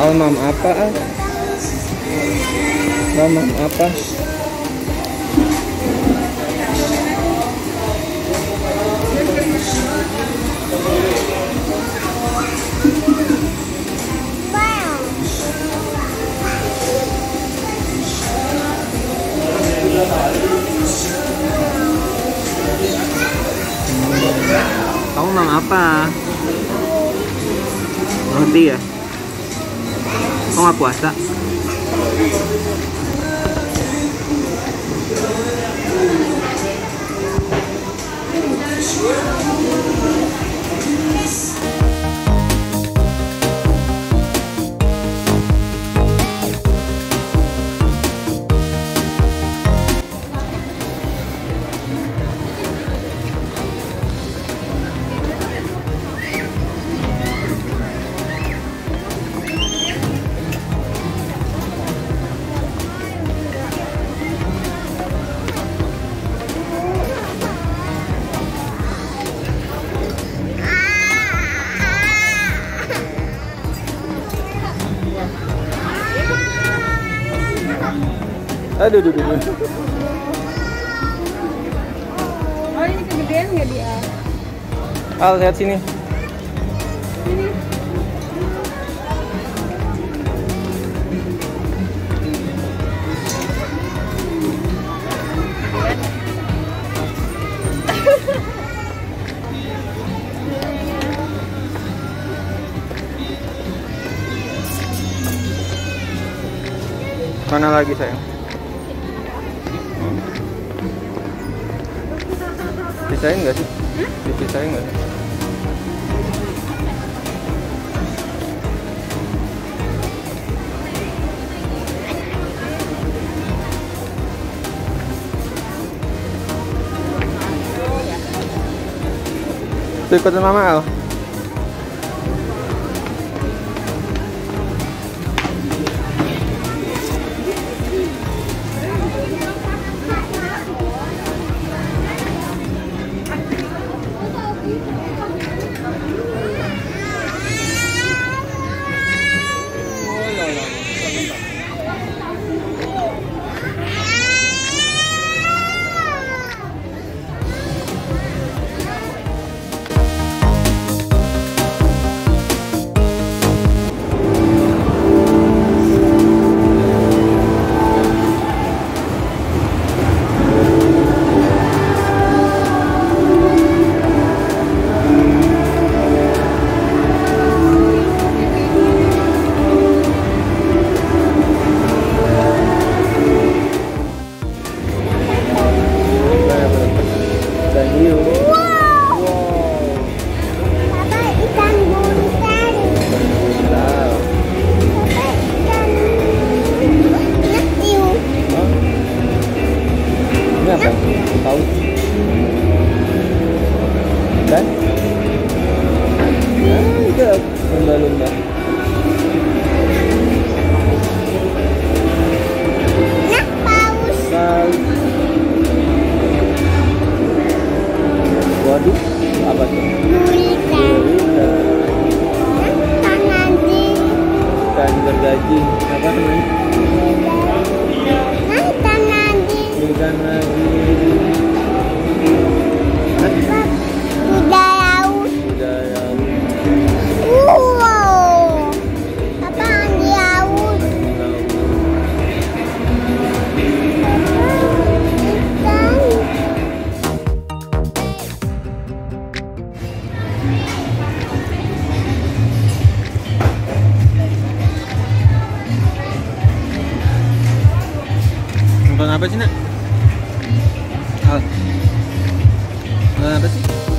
Almam apa? ah? Almam apa? Kamu mam apa? Roti ya? 帮我挂上 Aduh, aduh, aduh. Oh ini kegedean nggak dia? Al, lihat sini. Mana lagi sayang? Pisahin nggak sih? Dipisahin nggak sih? Tuh ikutin mama Al. Dan? Ah, itu lumba-lumba. Anak paus. Tahu. Waduh, apa tuh? Gurita. Gurita. Ikan bergaji. Apa namanya? Nonton apa sih nak? Al. Nonton apa sih?